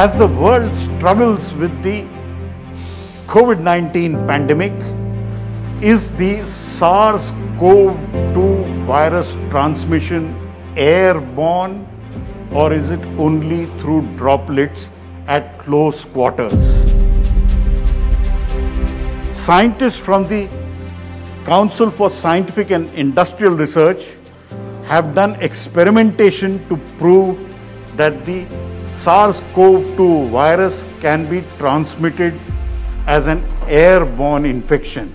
As the world struggles with the COVID 19 pandemic, is the SARS CoV 2 virus transmission airborne or is it only through droplets at close quarters? Scientists from the Council for Scientific and Industrial Research have done experimentation to prove that the SARS-CoV-2 virus can be transmitted as an airborne infection.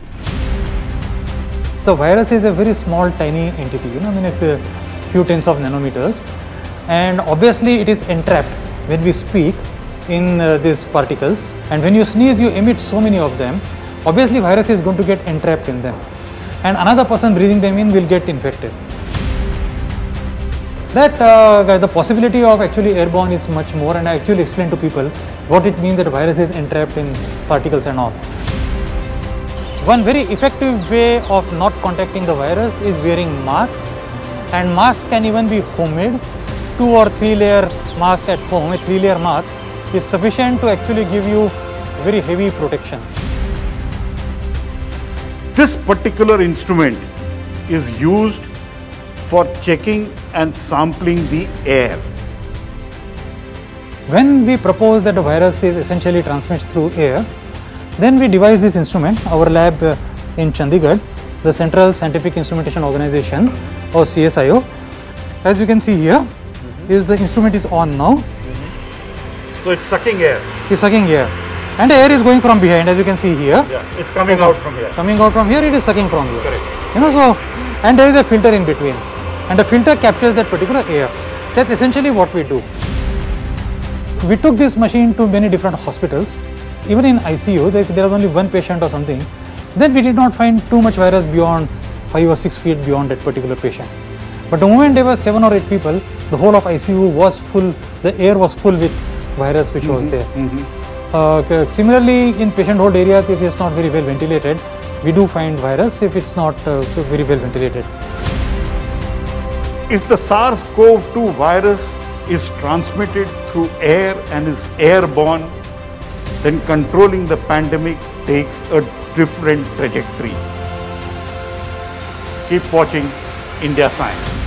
The virus is a very small tiny entity, you know, I mean a few tens of nanometers and obviously it is entrapped when we speak in uh, these particles and when you sneeze you emit so many of them obviously virus is going to get entrapped in them and another person breathing them in will get infected. That uh, the possibility of actually airborne is much more and I actually explain to people what it means that virus is entrapped in particles and all. One very effective way of not contacting the virus is wearing masks and masks can even be homemade. Two or three layer mask at home, a three layer mask is sufficient to actually give you very heavy protection. This particular instrument is used for checking and sampling the air. When we propose that a virus is essentially transmitted through air, then we devise this instrument, our lab uh, in Chandigarh, the Central Scientific Instrumentation Organization or CSIO. As you can see here, mm -hmm. is the instrument is on now. Mm -hmm. So it's sucking air. It's sucking air. And the air is going from behind as you can see here. Yeah, it's coming out from here. Coming out from here, it is sucking from here. Correct. You know, so, and there is a filter in between. And the filter captures that particular air. That's essentially what we do. We took this machine to many different hospitals. Even in ICU, if there was only one patient or something, then we did not find too much virus beyond 5 or 6 feet beyond that particular patient. But the moment there were 7 or 8 people, the whole of ICU was full, the air was full with virus which mm -hmm, was there. Mm -hmm. uh, similarly, in patient hold areas, if it's not very well ventilated, we do find virus if it's not uh, very well ventilated. If the SARS-CoV-2 virus is transmitted through air and is airborne, then controlling the pandemic takes a different trajectory. Keep watching India Science.